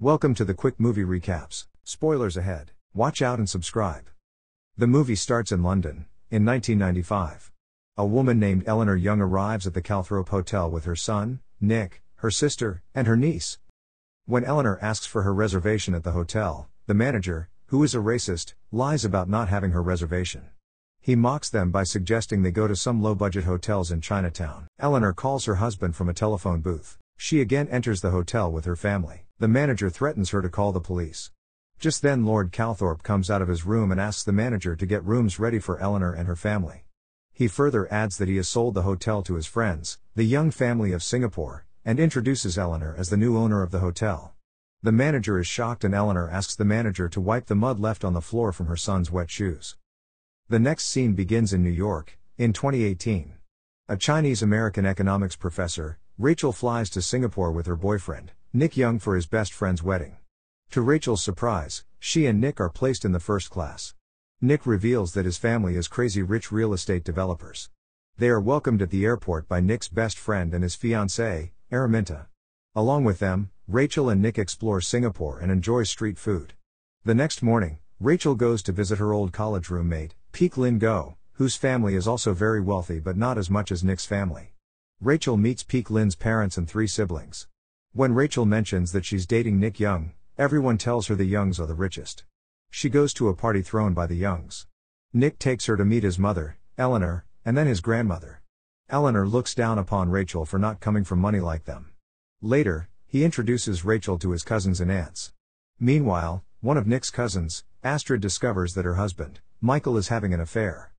Welcome to the quick movie recaps. Spoilers ahead. Watch out and subscribe. The movie starts in London, in 1995. A woman named Eleanor Young arrives at the Calthorpe Hotel with her son, Nick, her sister, and her niece. When Eleanor asks for her reservation at the hotel, the manager, who is a racist, lies about not having her reservation. He mocks them by suggesting they go to some low budget hotels in Chinatown. Eleanor calls her husband from a telephone booth. She again enters the hotel with her family. The manager threatens her to call the police. Just then, Lord Calthorpe comes out of his room and asks the manager to get rooms ready for Eleanor and her family. He further adds that he has sold the hotel to his friends, the Young family of Singapore, and introduces Eleanor as the new owner of the hotel. The manager is shocked and Eleanor asks the manager to wipe the mud left on the floor from her son's wet shoes. The next scene begins in New York, in 2018. A Chinese American economics professor, Rachel flies to Singapore with her boyfriend, Nick Young, for his best friend's wedding. To Rachel's surprise, she and Nick are placed in the first class. Nick reveals that his family is crazy rich real estate developers. They are welcomed at the airport by Nick's best friend and his fiancée, Araminta. Along with them, Rachel and Nick explore Singapore and enjoy street food. The next morning, Rachel goes to visit her old college roommate, Peik Lin Goh, whose family is also very wealthy but not as much as Nick's family. Rachel meets Peik Lin's parents and three siblings. When Rachel mentions that she's dating Nick Young, everyone tells her the Youngs are the richest. She goes to a party thrown by the Youngs. Nick takes her to meet his mother, Eleanor, and then his grandmother. Eleanor looks down upon Rachel for not coming from money like them. Later, he introduces Rachel to his cousins and aunts. Meanwhile, one of Nick's cousins, Astrid discovers that her husband, Michael is having an affair.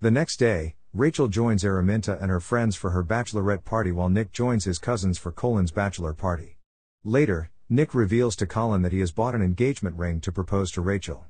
The next day, Rachel joins Araminta and her friends for her bachelorette party while Nick joins his cousins for Colin's bachelor party. Later, Nick reveals to Colin that he has bought an engagement ring to propose to Rachel.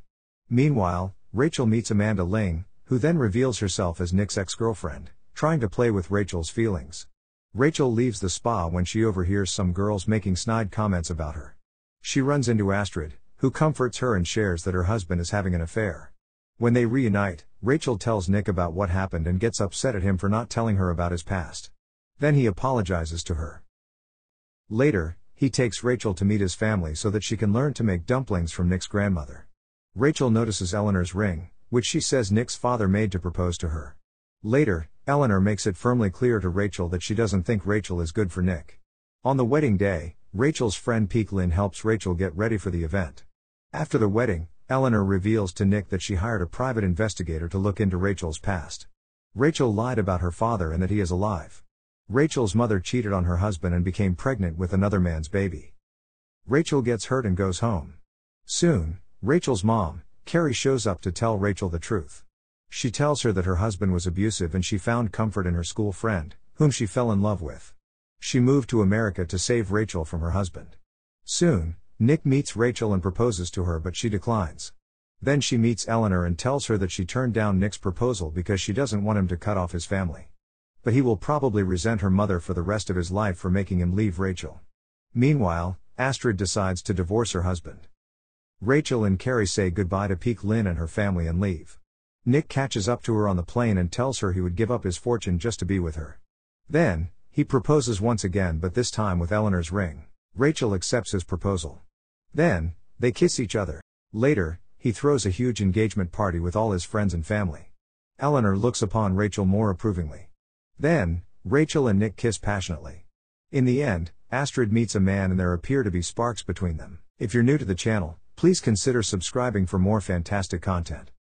Meanwhile, Rachel meets Amanda Ling, who then reveals herself as Nick's ex girlfriend, trying to play with Rachel's feelings. Rachel leaves the spa when she overhears some girls making snide comments about her. She runs into Astrid, who comforts her and shares that her husband is having an affair. When they reunite, Rachel tells Nick about what happened and gets upset at him for not telling her about his past. Then he apologizes to her. Later, he takes Rachel to meet his family so that she can learn to make dumplings from Nick's grandmother. Rachel notices Eleanor's ring, which she says Nick's father made to propose to her. Later, Eleanor makes it firmly clear to Rachel that she doesn't think Rachel is good for Nick. On the wedding day, Rachel's friend Peik Lin helps Rachel get ready for the event. After the wedding, Eleanor reveals to Nick that she hired a private investigator to look into Rachel's past. Rachel lied about her father and that he is alive. Rachel's mother cheated on her husband and became pregnant with another man's baby. Rachel gets hurt and goes home. Soon, Rachel's mom, Kerry shows up to tell Rachel the truth. She tells her that her husband was abusive and she found comfort in her school friend, whom she fell in love with. She moved to America to save Rachel from her husband. Soon, Nick meets Rachel and proposes to her, but she declines. Then she meets Eleanor and tells her that she turned down Nick's proposal because she doesn't want him to cut off his family. But he will probably resent her mother for the rest of his life for making him leave Rachel. Meanwhile, Astrid decides to divorce her husband. Rachel and Kerry say goodbye to Peik Lin and her family and leave. Nick catches up to her on the plane and tells her he would give up his fortune just to be with her. Then, he proposes once again, but this time with Eleanor's ring. Rachel accepts his proposal. Then, they kiss each other. Later, he throws a huge engagement party with all his friends and family. Eleanor looks upon Rachel more approvingly. Then, Rachel and Nick kiss passionately. In the end, Astrid meets a man and there appear to be sparks between them. If you're new to the channel, please consider subscribing for more fantastic content.